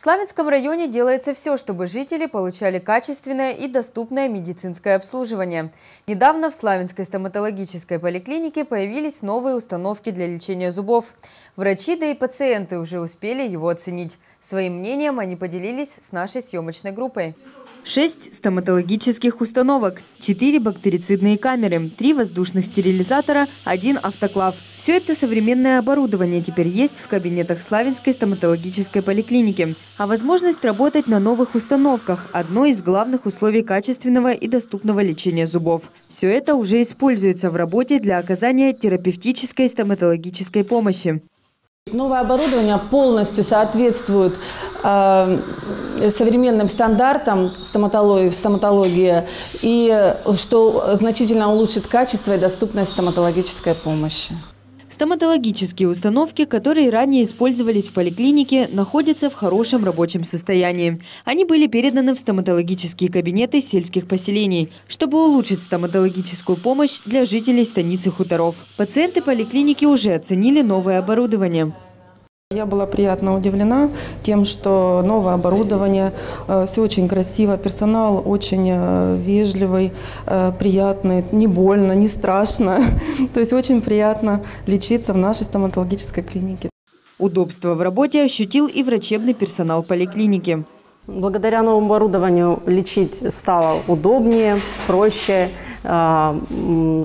В Славянском районе делается все, чтобы жители получали качественное и доступное медицинское обслуживание. Недавно в Славянской стоматологической поликлинике появились новые установки для лечения зубов. Врачи, да и пациенты уже успели его оценить. Своим мнением они поделились с нашей съемочной группой. Шесть стоматологических установок, четыре бактерицидные камеры, три воздушных стерилизатора, один автоклав. Все это современное оборудование теперь есть в кабинетах Славянской стоматологической поликлиники. А возможность работать на новых установках – одно из главных условий качественного и доступного лечения зубов. Все это уже используется в работе для оказания терапевтической стоматологической помощи. Новое оборудование полностью соответствует э, современным стандартам стоматологии, стоматологии и что значительно улучшит качество и доступность стоматологической помощи. Стоматологические установки, которые ранее использовались в поликлинике, находятся в хорошем рабочем состоянии. Они были переданы в стоматологические кабинеты сельских поселений, чтобы улучшить стоматологическую помощь для жителей станицы хуторов. Пациенты поликлиники уже оценили новое оборудование. Я была приятно удивлена тем, что новое оборудование, э, все очень красиво, персонал очень э, вежливый, э, приятный, не больно, не страшно. То есть очень приятно лечиться в нашей стоматологической клинике. Удобство в работе ощутил и врачебный персонал поликлиники. Благодаря новому оборудованию лечить стало удобнее, проще. А,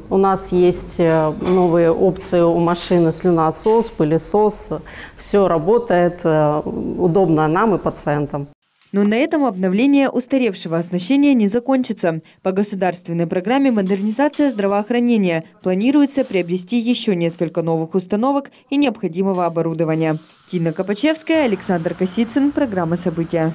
у нас есть э, новые опции у машины слюноотсос, пылесос. Все работает э, удобно нам и пациентам. Но на этом обновление устаревшего оснащения не закончится. По государственной программе «Модернизация здравоохранения» планируется приобрести еще несколько новых установок и необходимого оборудования. Тина Копачевская, Александр Косицын. Программа «События».